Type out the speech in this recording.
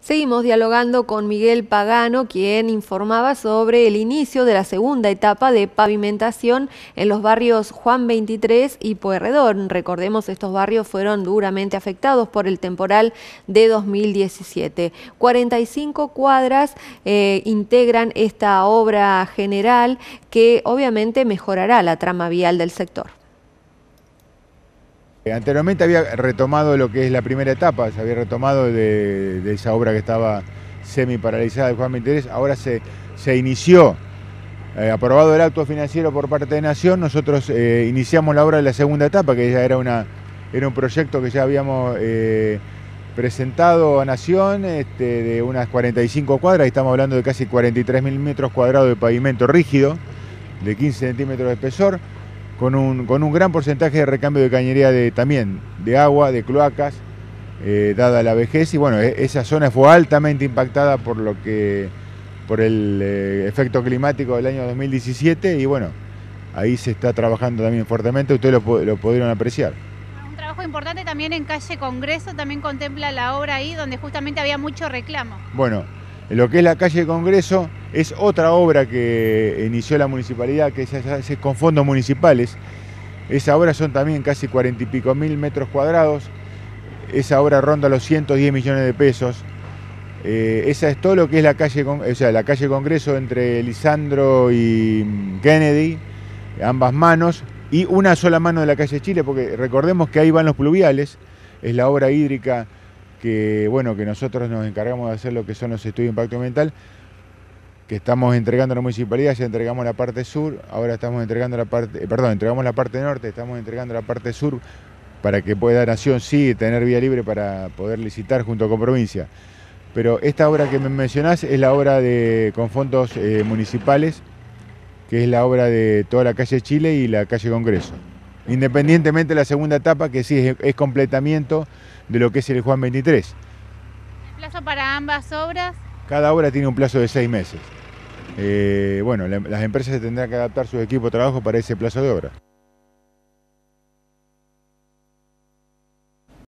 Seguimos dialogando con Miguel Pagano, quien informaba sobre el inicio de la segunda etapa de pavimentación en los barrios Juan 23 y Pueyrredón. Recordemos, estos barrios fueron duramente afectados por el temporal de 2017. 45 cuadras eh, integran esta obra general que obviamente mejorará la trama vial del sector. Eh, anteriormente había retomado lo que es la primera etapa, se había retomado de, esa obra que estaba semi paralizada de Juan 23, ahora se, inició, eh, aprobado el acto financiero por parte de Nación, nosotros eh, iniciamos la obra de la segunda etapa, que ya era, una, era un proyecto que ya habíamos presentado a Nación este, de unas 45 cuadras, estamos hablando de casi 43 mil metros cuadrados de pavimento rígido, de 15 centímetros de espesor, con un, con un gran porcentaje de recambio de cañería de, también de agua, de cloacas, eh, dada la vejez. Y bueno, e, esa zona fue altamente impactada por lo que por el eh, efecto climático del año 2017 y bueno, ahí se está trabajando también fuertemente, ustedes lo, lo pudieron apreciar. Un trabajo importante también en calle Congreso, también contempla la obra ahí donde justamente había mucho reclamo. Bueno, lo que es la calle Congreso es otra obra que inició la municipalidad, que se hace con fondos municipales. Esa obra son también casi cuarenta y pico mil metros cuadrados. Esa obra ronda los 110 millones de pesos. Eh, esa es todo lo que es la calle, o sea, la calle Congreso entre Lisandro y Kennedy, ambas manos, y una sola mano de la calle Chile, porque recordemos que ahí van los pluviales, es la obra hídrica que, bueno, que nosotros nos encargamos de hacer lo que son los estudios de impacto ambiental, que estamos entregando a la municipalidad, ya entregamos la parte sur, ahora estamos entregando la parte, eh, perdón, entregamos la parte norte, estamos entregando la parte sur para que pueda Nación sí tener vía libre para poder licitar junto con provincia. Pero esta obra que me mencionás es la obra de, con fondos eh, municipales, que es la obra de toda la calle Chile y la calle Congreso. Independientemente de la segunda etapa, que sí es completamiento de lo que es el Juan 23. ¿El plazo para ambas obras? Cada obra tiene un plazo de seis meses. Eh, bueno, las empresas tendrán que adaptar su equipo de trabajo para ese plazo de obra.